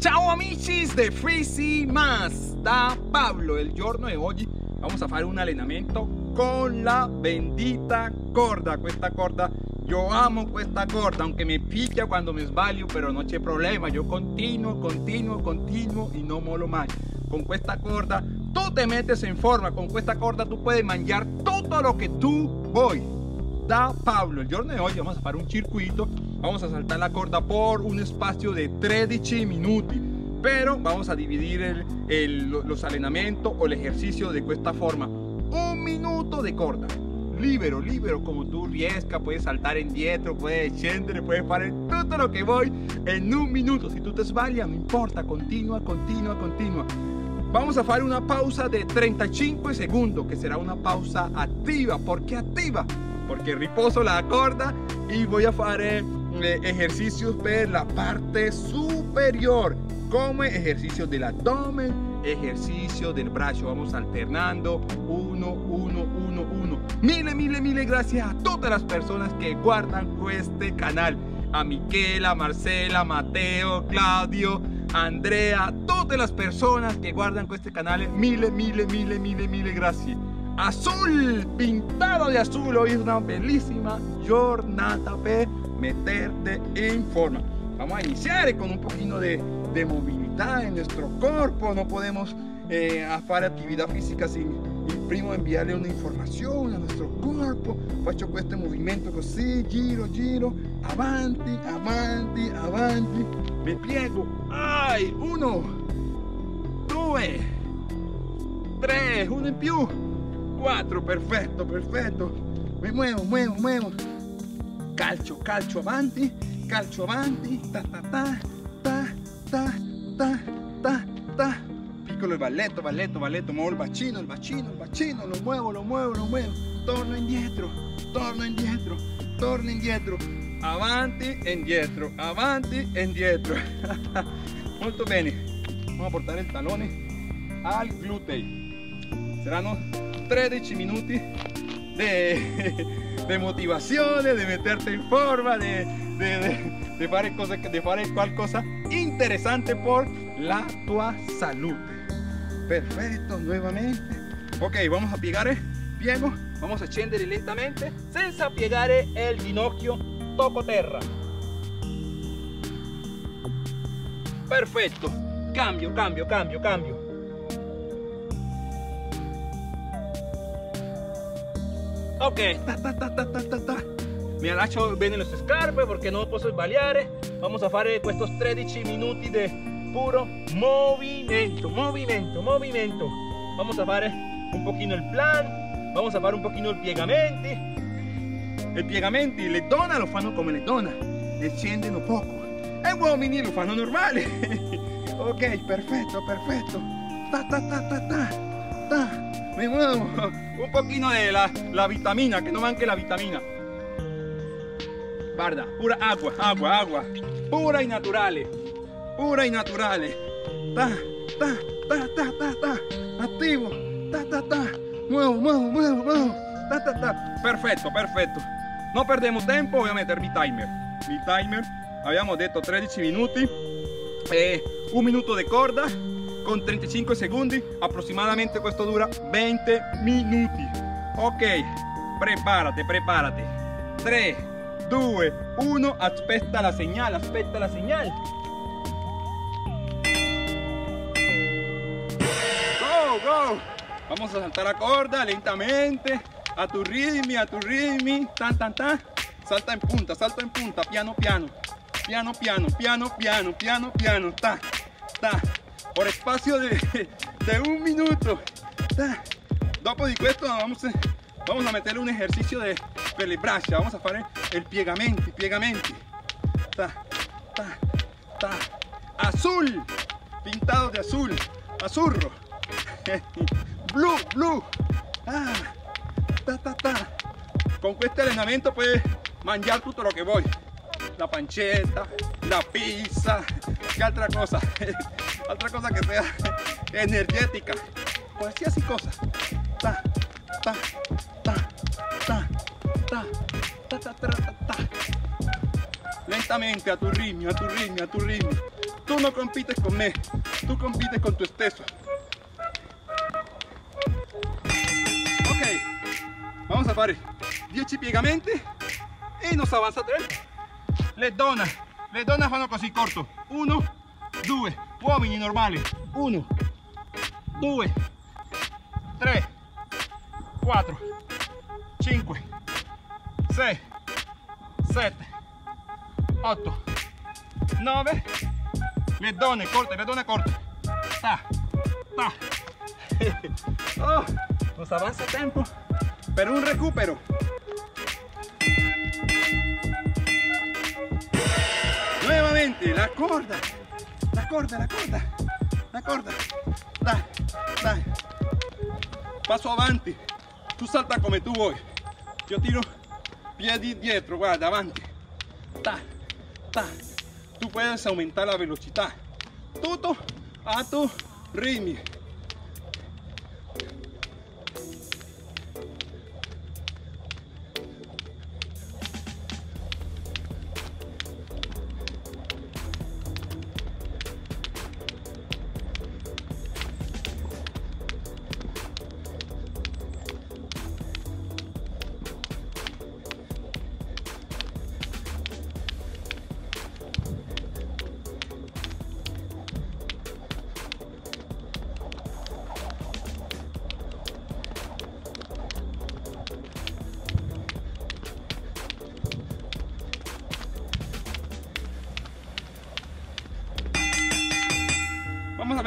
Ciao amici de Freezy Más. Da Pablo il giorno di oggi vamos a fare un allenamento con la bendita corda questa corda. Yo amo questa corda aunque me picchia quando me sbaglio pero no c'è problema. Yo continuo continuo continuo y no molo mai con questa corda tú te metes en forma. Con questa corda tú puedes mangiar todo lo que tú vuoi da Pablo il giorno di oggi vamos a fare un circuito vamos a saltar la corda por un espacio de 13 minutos pero vamos a dividir el, el, los entrenamientos o el ejercicio de esta forma un minuto de corda libero, libero, como tú riesca, puedes saltar en dietro, puedes scendere, puedes hacer todo lo que voy en un minuto. Si tú te sbaglias, no importa, continua, continua, continua. Vamos a hacer una pausa de 35 segundos, que será una pausa activa. ¿Por qué activa? Porque riposo la corda y voy a hacer ejercicios per la parte superior, como ejercicios del abdomen, ejercicio del brazo. Vamos alternando, uno, uno, uno, uno. Mille, mille, mille gracias a todas las personas que guardan este canal. A Miquela, Marcela, Mateo, Claudio, Andrea, todas las personas que guardan este canal. Mille, mille, mille, mille, mille gracias. Azul, pintado de azul, hoy es una bellísima jornada meterte en forma. Vamos a iniciar con un poquito de, de movilidad en nuestro cuerpo. No podemos eh, hacer actividad física sin primo enviarle una información a nuestro cuerpo. Faccio este movimiento así, giro, giro, avanti, avanti, avanti. Me piego. ¡Ay! Uno, dos, tres, uno en più, cuatro, perfecto, perfecto. Me muevo, muevo, muevo. Calcio, calcio avanti, calcio avanti, ta ta ta, ta ta ta ta ta. Piccolo il balletto, balletto, balletto, muevo il bacino, il bacino, il bacino, lo muevo, lo muevo, lo muevo. Torno indietro, torno indietro, torno indietro. Avanti e indietro, avanti e indietro. Molto bene. Vamos a portare il talone al glutei. Saranno 13 minuti de, de motivación, de meterte en forma, de, de, de, de fare cosa, de fare qualcosa interesante por la tua salud. Perfecto, nuevamente. Ok, vamos a piegare, piego, vamos a scendere lentamente senza piegare il ginocchio tocco terra. Perfetto, cambio, cambio, cambio, cambio. Ok, ta, ta, ta, ta, ta, ta, ta. mi allaccio bene le scarpe perché non posso sbagliare. Vamos a fare questi 13 minuti di puro movimento, movimento, movimento. Vamos a fare un pochino il plan, vamos a fare un pochino i piegamenti. I piegamenti le donne lo fanno come le donne, le scendono poco. E uomini lo fanno normale. ok, perfetto, perfetto. Ta ta ta ta ta. ta. Me muevo un poquito de la, la vitamina, que no manque la vitamina. Guarda, pura agua, agua, agua. Pura y naturales. Pura y naturales. Ta, ta, ta, ta, ta, ta. Activo. Ta, ta, ta. Muevo, muevo, muevo, muevo. Ta, ta, ta. Perfecto, perfecto. No perdemos tiempo, voy a meter mi timer. Mi timer, habíamos detto 13 minutos. Eh, un minuto de corda con 35 secondi aproximadamente questo dura 20 minuti ok prepárate prepárate. 3 2 1 aspetta la señal aspetta la señal. Go go. Vamos a saltar la corda lentamente a tu ritmo a tu ritmo. Tan tan tan. Salta en punta salta en punta. Piano piano. Piano piano piano piano piano piano. Ta ta por espacio de, un minuto. Dopo di questo vamos a, vamos a meterle un ejercicio de per vamos a fare el piegamenti, piegamenti. Ta, ta, ta. Azul, pintado de azul, azurro. Blu, blu. Ah, ta, ta, ta. Con este allenamento puedes mangiare tutto lo che vuoi. La pancetta, la pizza, che altra cosa. otra cosa que sea energética, cualquier cosa. Ta, ta, ta, ta, ta, ta, ta, ta, ta, Lentamente a tu ritmo, a tu ritmo, a tu ritmo. Tu non compites con me, tu compites con tu stesso. Ok, vamos a fare 10 piegamenti non si avanza 3. Le donne, le donne fanno così corto. 1, 2, uomini normali. 1, 2, 3, 4, 5, 6, 7, 8, 9, le donne corte, le donne corte. Ta, ta. Oh, nos avanza tempo. Per un recupero. Nuevamente la corda, la corda, la corda, la corda. Dai, dai. Passo avanti. Tu salta come tu vuoi. Io tiro piedi dietro, guarda, avanti. Ta, ta. Tú puedes aumentar la velocidad. Todo a tu ritmo.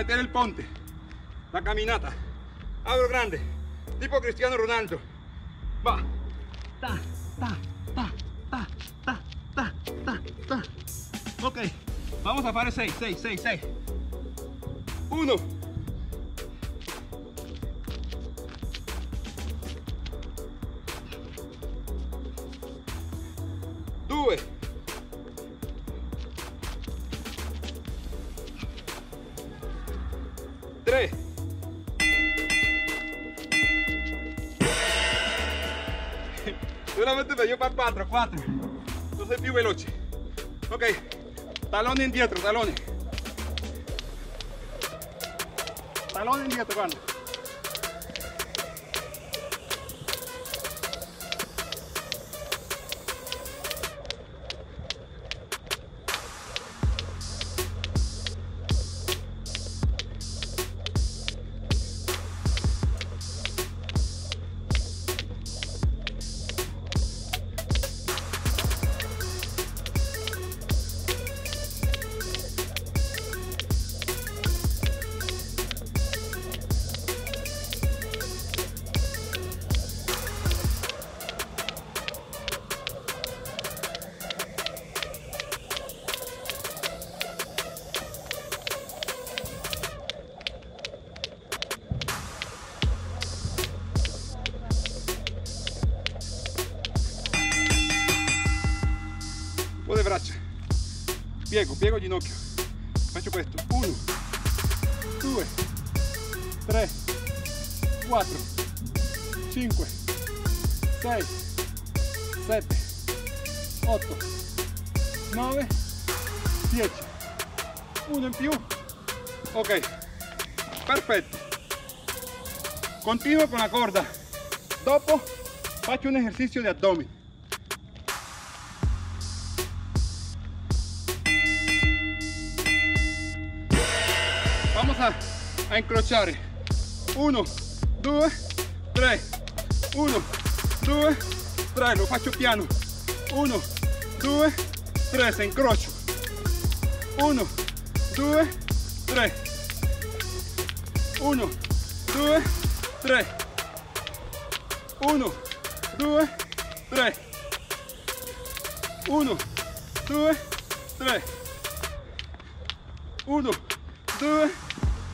meter el ponte, la caminata. Abro grande, tipo Cristiano Ronaldo. Va. Ta, ta, ta, ta, ta, ta, ta, ta. Ok, vamos a parar 6, 6, 6, 6. 1. 2. tres. Seguramente me dio para cuatro, cuatro. Entonces vivo el ocho. Ok, talón indietro, talones. Talón indietro, cuando. Ginocchio faccio questo 1 2 3 4 5 6 7 8 9 10 uno in più ok. Perfetto continuo con la corda. Dopo faccio un esercizio di addome vamos a, a incrociare. 1 2 3 1 2 3 lo faccio piano. 1 2 3 se incrocio. 1 2 3 1 2 3 1 2 3 1 2 3 1 2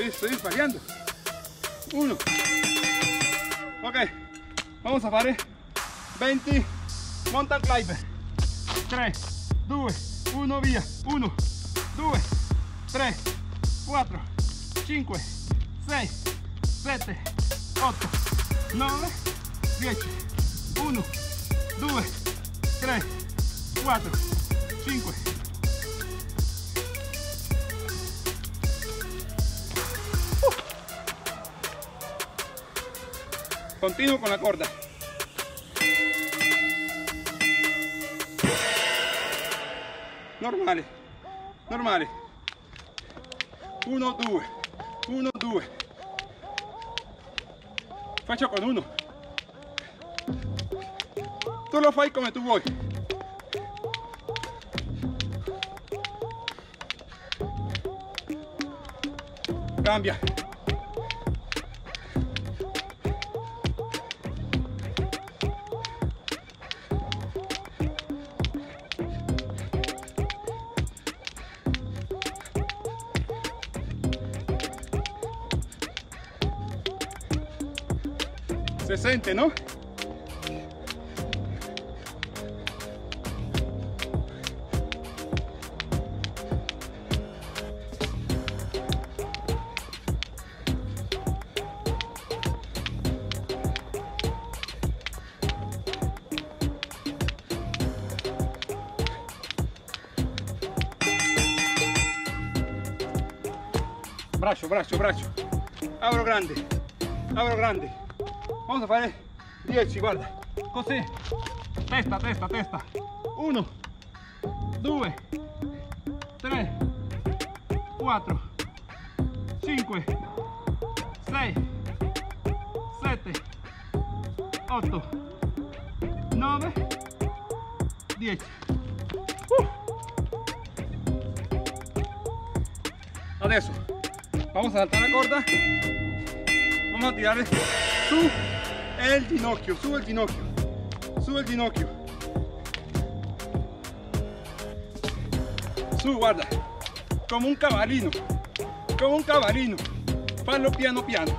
Estoy, estoy. Uno. Ok. Vamos a fare 20 mountain climber. 3, 2, 1, via. 1, 2, 3, 4, 5, 6, 7, 8, 9, 10. 1, 2, 3, 4, 5. Continuo con la corda. Normale, normale. 1, 2, 1, 2. Faccio con uno. Tu lo fai come tu vuoi. Cambia. Se sente, ¿no? Braccio, braccio, braccio. Apro grande, apro grande. Vamos a fare 10, guarda. Così. Testa, testa, testa. 1, 2, 3, 4, 5, 6, 7, 8, 9, 10. Uh. Adesso vamos a saltar la corda. Vamos a tirare su el ginocchio, su el ginocchio, su el ginocchio. Su, guarda, como un cabalino, como un cabalino. Fallo piano piano,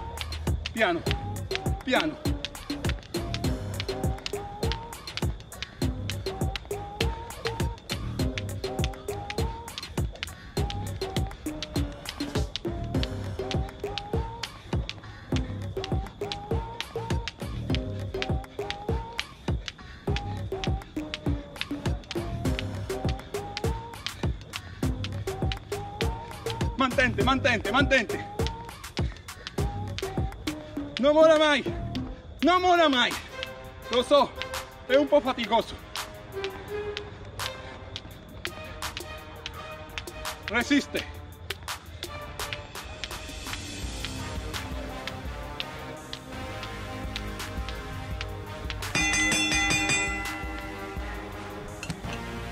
piano, piano. Mantente, mantente, mantente. No mola mai, no mola mai. Lo so, è un po' faticoso. Resiste.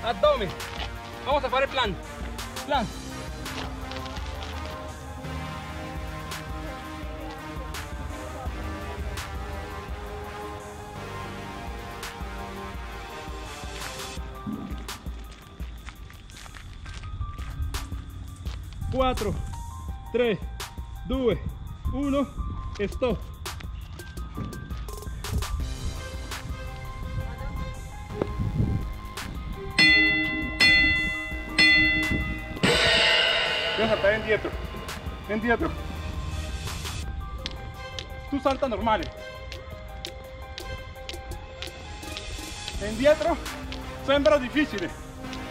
Abdomen. Vamos a fare plan. Plan. Quattro, tre, due, uno e stop. Voy a saltar indietro, indietro. Tu salta normale. Indietro sembra difficile,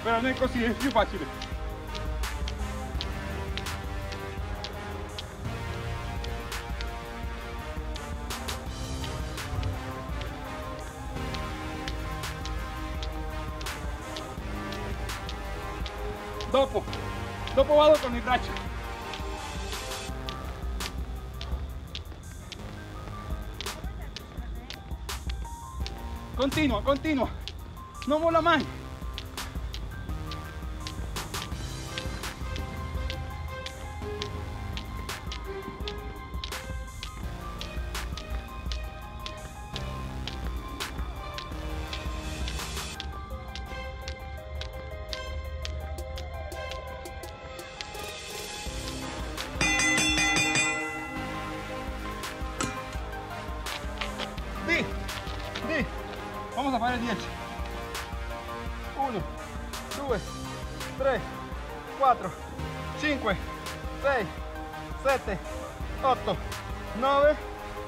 però non è così, è più facile. Dopo vado con il braccio. Continua, continua. Non mola mai.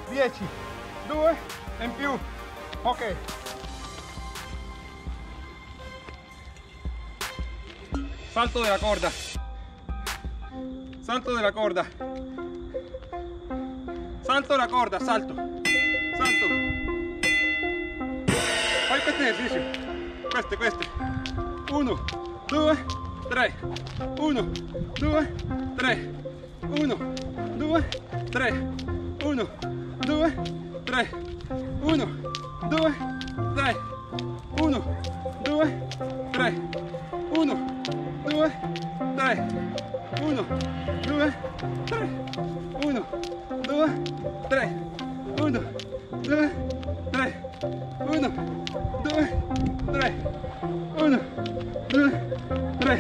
10. 2 in più. Ok. Salto de la corda. Salto de la corda. Salto la corda, salto. Salto. Fai questo esercizio. Queste, queste. 1, 2, 3. 1, 2, 3. 1, 2, 3. 1, 2, 3. 1, 2, 3. 1, 2, 3. 1, 2, 3. 1, 2, 3. 1, 2, 3. 1, 2, 3. 1, 2, 3. 1, 2, 3.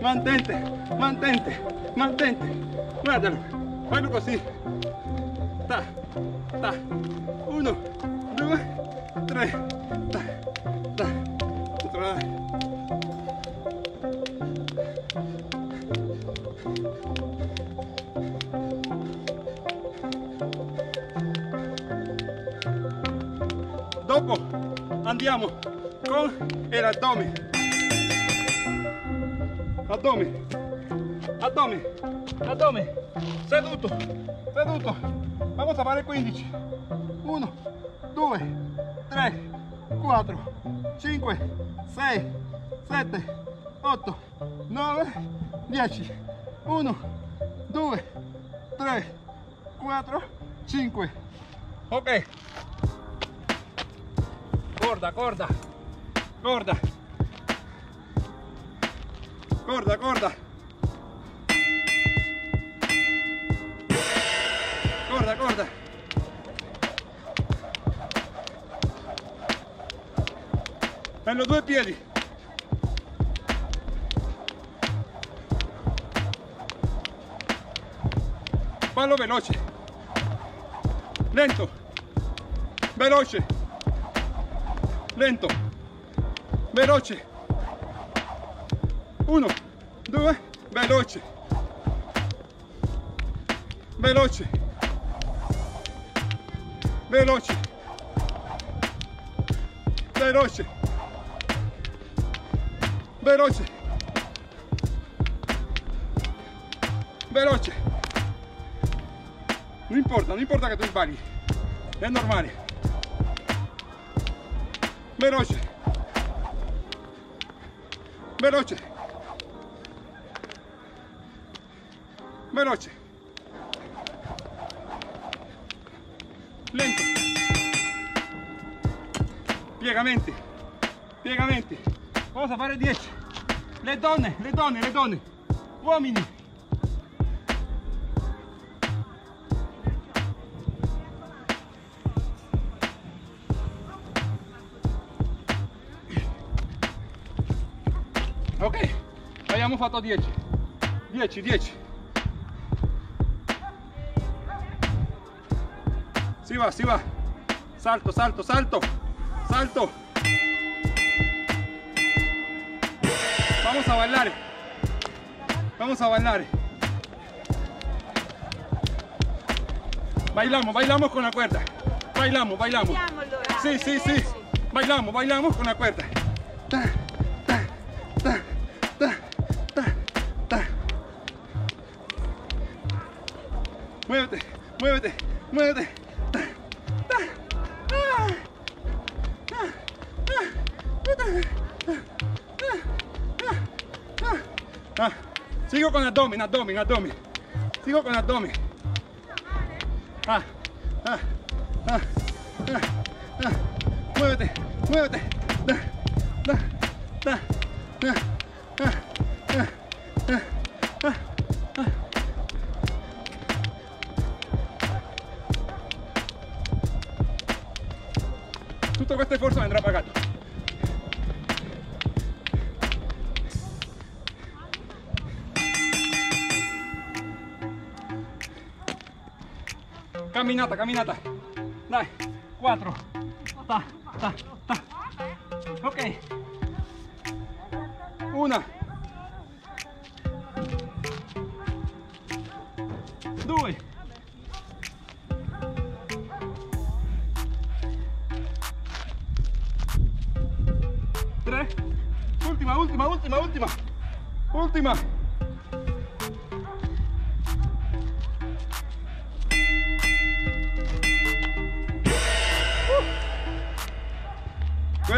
Mantente, mantente, mantente. Guardalo, fallo così. Ta, da, uno, due, tre, da, da, tre. Dopo andiamo con l'addome, addome, addome, addome, seduto, seduto, Vamos a fare 15. 1, 2, 3, 4, 5, 6, 7, 8, 9, 10. 1, 2, 3, 4, 5. Ok. Corda, corda, corda, corda, corda, corda. Bello due piedi. Fallo veloce. Lento. Veloce lento, veloce, uno, due, veloce, veloce, de noche, de noche, de. Non importa, non importa che tu sbagli, è normale. Veloce, veloce, veloce. Lento. Piegamenti. Piegamenti. Vamos a fare 10. Le donne, le donne, le donne. Uomini. Ok, abbiamo fatto 10. 10, 10. Si va, si va. Salto, salto, salto. Salto. Vamos a bailar. Vamos a bailar. Bailamos, bailamos con la cuerda. Bailamos, bailamos. Sí, sí, sí. Bailamos, bailamos con la cuerda. Sigo con abdomen, abdomen, abdomen. Sigo con abdomen. Ah, ah, ah, ah, ah. Muévete, muévete. Da, da, da, da, ah, ah, ah. Tutto questo andrà pagato. Camminata, camminata. Dai, 4, ta, ta, ta. Ok. Una. Due. Tre. Ultima, ultima, ultima, ultima. Ultima.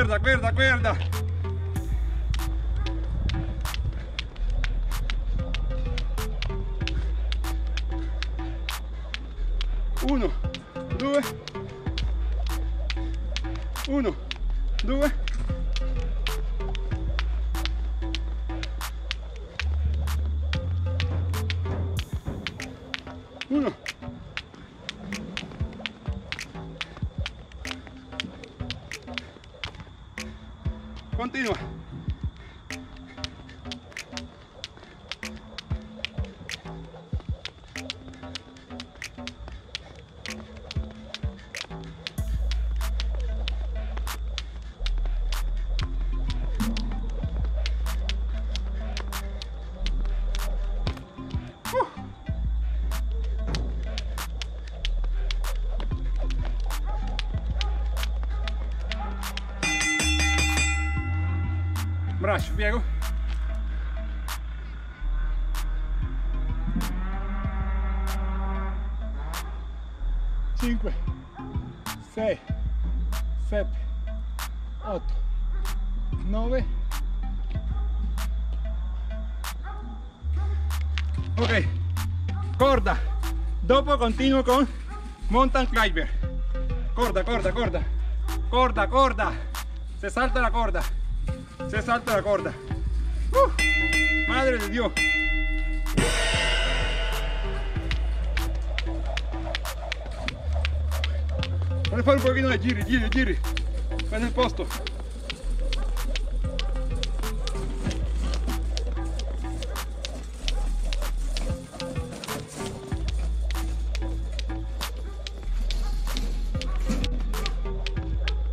Cuerda, cuerda, cuerda. Uno, due, uno, due. Uno. Continua. Uh. 7, 8, 9. Ok, corda. Dopo continuo con mountain climber. Corda, corda, corda. Corda, corda. Se salta la corda. Se salta la corda. Madre de Dios. Voglio fare un pochino giri, giri, giri. Fai nel posto.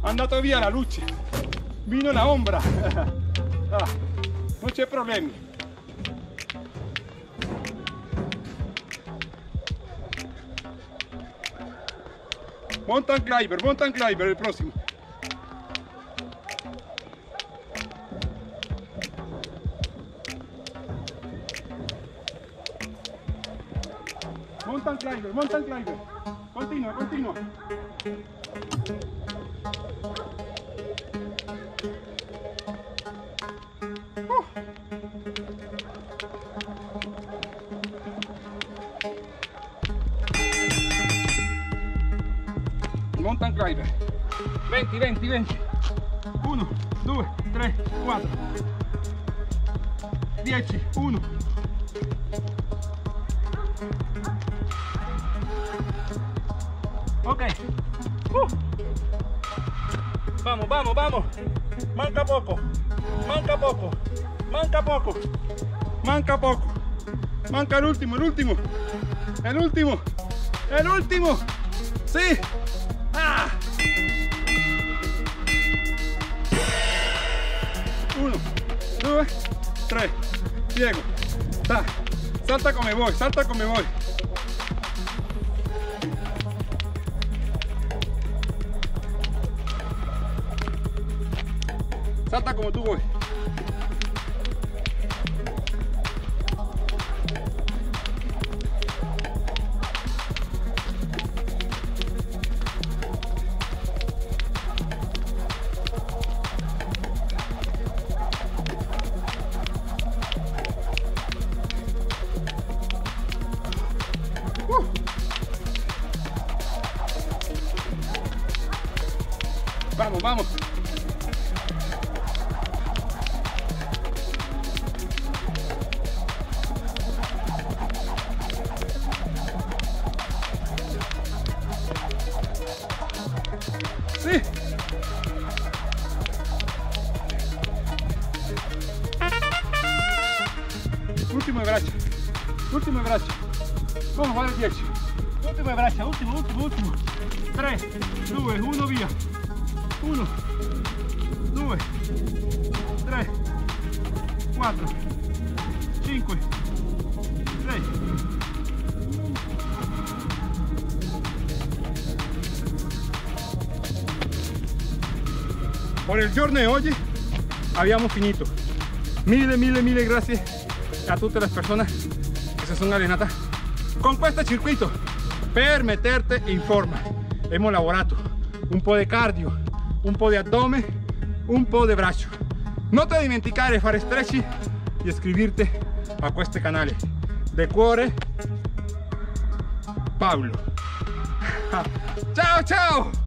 Andato via la luce. Vino la ombra. Ah, non c'è problemi. Mountain climber, mountain climber el próximo. Mountain climber, mountain climber. Continua, continua. Mountain climber 20 20 20 1 2 3 4 10 1 ok. Uh. vamos vamos vamos. Manca poco. Manca poco. Manca poco. Manca poco. Manca el último el último. El último. El último. Sí. Uno, due, tre, piego, ta, salta come vuoi, salta come vuoi. Salta como tú voy. 1, via. 1 2 3 4 5 6 por il giorno di oggi abbiamo finito mille mille mille grazie a tutte le persone che si sono allenate con questo circuito per meterte forma hemos lavorato un po' di cardio un po' di addome un po' di braccio non ti dimenticare di fare stretching e iscriverti a questo canale de cuore Pablo. Ciao ciao